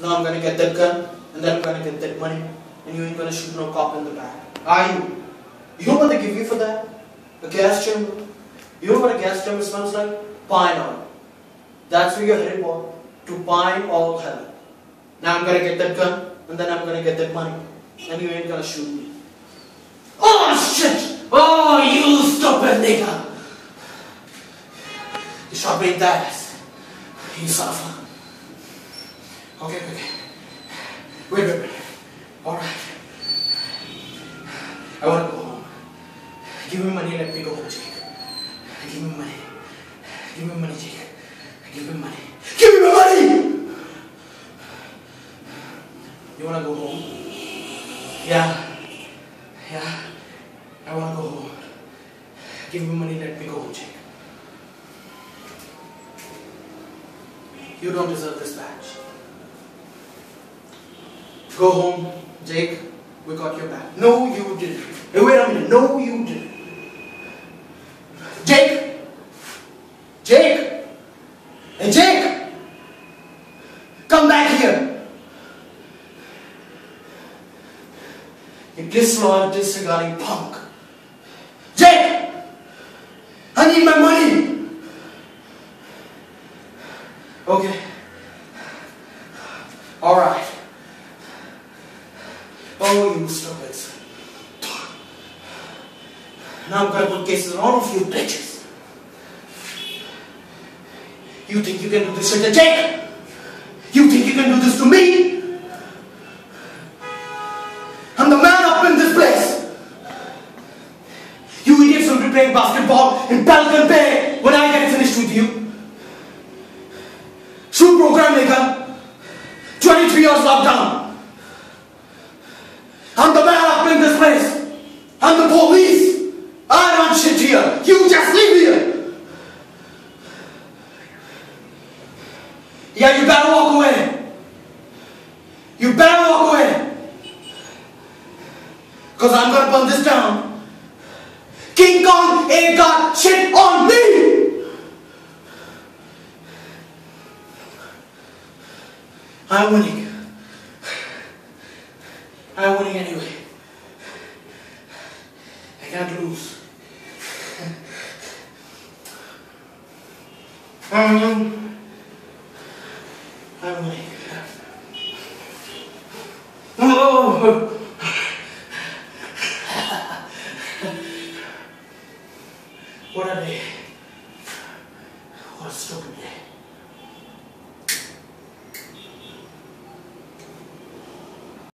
Now I'm gonna get that gun, and then I'm gonna get that money, and you ain't gonna shoot no cop in the back. Are you? You know what they give you for that? A gas chamber. You know what a gas chamber smells like? Pine oil. That's where you're headed, boy. To pine all hell. Now I'm gonna get that gun, and then I'm gonna get that money, and you ain't gonna shoot me. Oh shit! Oh, you stupid nigga! You shot me in the ass. You son of a. Okay, okay. Wait, wait, wait. Alright. I wanna go home. Give me money let me go home, Jake. Give me money. Give me money, Jake. Give me money. Give me money! You wanna go home? Yeah. Yeah. I wanna go home. Give me money, let me go home, Jake. You don't deserve this badge. Go home, Jake. We got your back. No, you didn't. Hey, wait a minute. No, you didn't. Jake! Jake! Hey, Jake! Come back here! You disloyal, disregarding punk. Jake! I need my money! Okay. Alright. Oh, you stupids. Now gonna put cases on all of you bitches. You think you can do this to Jake? You think you can do this to me? I'm the man up in this place. You idiots will be playing basketball in Pelican Bay when I get finished with you. Shoot program, nigga. 23 years lockdown. I'm the man up in this place. I'm the police. I run shit here. You just leave here. Yeah, you better walk away. You better walk away. Because I'm going to burn this down. King Kong ain't got shit on me. I'm winning winning anyway. I can't lose. I'm winning. I'm winning. Oh! what a day. What a stupid day.